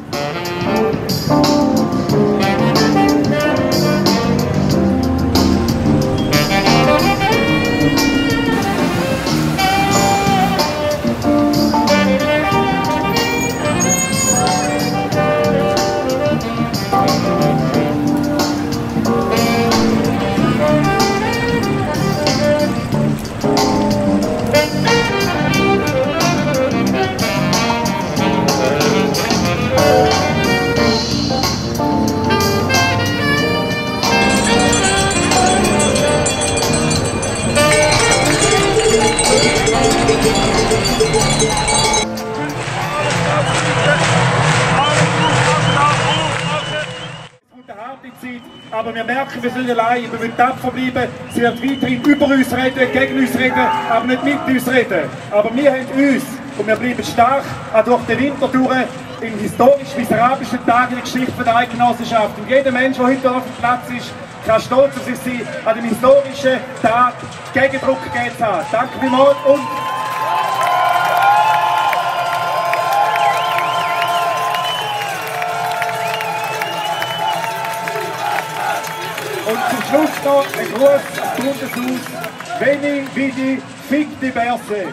Thank you. Aber wir merken, wir sind allein, wir müssen tapfer bleiben. Sie wird weiterhin über uns reden, gegen uns reden, aber nicht mit uns reden. Aber wir haben uns und wir bleiben stark auch durch den Winter durch in historisch miserabelsten Tagen der Geschichte der Eidgenossenschaft. Und jeder Mensch, der heute auf dem Platz ist, kann stolz auf sich sein, an dem historischen Tag Gegendruck gegeben zu haben. Danke vielmals und Schluss noch ein Gruß ans Bundeshaus. Veni, vidi, fick die Berse.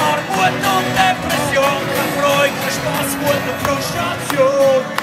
Armut und Depression, kein Freude, Spaß, gute Frustration.